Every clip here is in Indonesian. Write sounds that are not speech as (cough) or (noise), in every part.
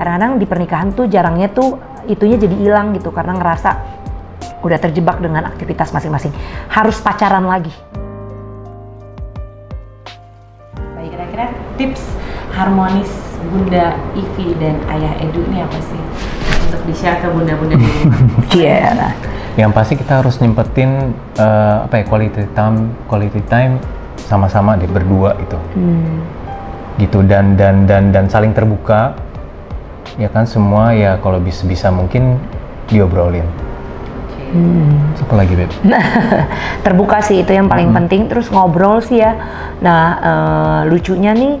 kadang-kadang di pernikahan tuh jarangnya tuh itunya jadi hilang gitu karena ngerasa udah terjebak dengan aktivitas masing-masing harus pacaran lagi Baik, kira-kira tips harmonis Bunda Ivi dan Ayah Edu ini apa sih? Untuk di-share ke bunda-bunda di rumah. (laughs) Iya. Yang pasti kita harus nyempetin eh, apa ya quality time quality time sama-sama deh berdua itu. Hmm. Gitu dan dan dan dan saling terbuka. Ya kan semua ya kalau bisa bisa mungkin diobrolin. Hmm. Apa lagi, Beb? (laughs) terbuka sih itu yang paling penting. Terus ngobrol sih ya. Nah eh, lucunya nih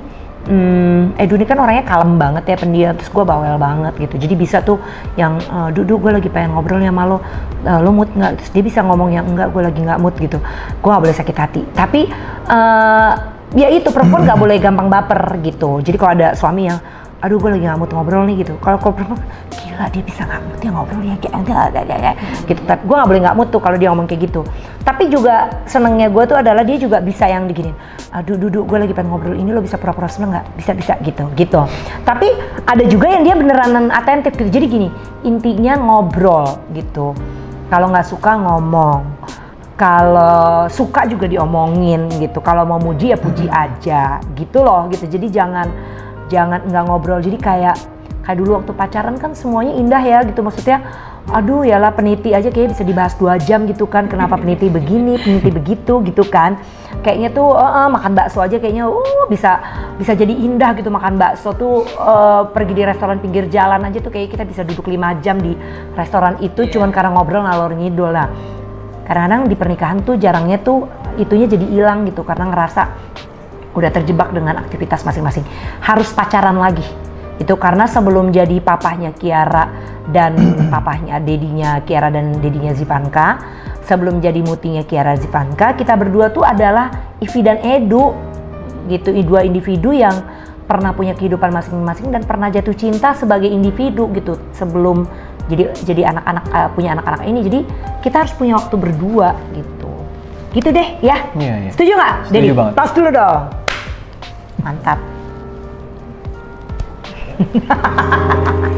hmm, Edu ini kan orangnya kalem banget ya pendiam. Terus gue bawel banget gitu. Jadi bisa tuh yang eh, duduk gue lagi pengen ngobrol sama lo. Eh, lo mood nggak? Terus dia bisa ngomong yang enggak gue lagi nggak mood gitu. Gue nggak boleh sakit hati. Tapi eh, ya itu perempuan nggak (clears throat) boleh gampang baper gitu. Jadi kalau ada suami yang aduh gue lagi nggak ngobrol nih gitu. Kalau perempuan gila dia bisa nggak ya ngobrol ya kayak enggak enggak enggak gitu. Tapi gue nggak boleh nggak mood tuh kalau dia ngomong kayak gitu. Tapi juga senengnya gue tuh adalah dia juga bisa yang diginin aduh duduk gue lagi pengen ngobrol ini lo bisa pura-pura seneng nggak? Bisa bisa gitu gitu. Tapi ada juga yang dia beneran atentif gitu. Jadi gini intinya ngobrol gitu. Kalau nggak suka ngomong. Kalau suka juga diomongin gitu. Kalau mau muji ya puji aja. Gitu loh gitu. Jadi jangan jangan nggak ngobrol. Jadi kayak kayak dulu waktu pacaran kan semuanya indah ya gitu. Maksudnya aduh ya lah peniti aja kayak bisa dibahas dua jam gitu kan. Kenapa peniti begini peniti begitu gitu kan. Kayaknya tuh eh, eh, makan bakso aja kayaknya uh bisa bisa jadi indah gitu makan bakso tuh. Eh, pergi di restoran pinggir jalan aja tuh kayak kita bisa duduk lima jam di restoran itu cuman karena ngobrol ngalor ngidul. Lah kadang-kadang di pernikahan tuh jarangnya tuh itunya jadi hilang gitu karena ngerasa udah terjebak dengan aktivitas masing-masing. Harus pacaran lagi. Itu karena sebelum jadi papahnya Kiara dan (clears throat) papahnya dedinya Kiara dan dedinya Zivanka sebelum jadi mutinya Kiara Zivanka kita berdua tuh adalah Ivi dan Edu gitu. Dua individu yang pernah punya kehidupan masing-masing dan pernah jatuh cinta sebagai individu gitu. Sebelum jadi jadi anak-anak eh, punya anak-anak ini. Jadi kita harus punya waktu berdua gitu. Gitu deh ya? Iya, iya. setuju nggak banget. tos dulu dong mantap (laughs)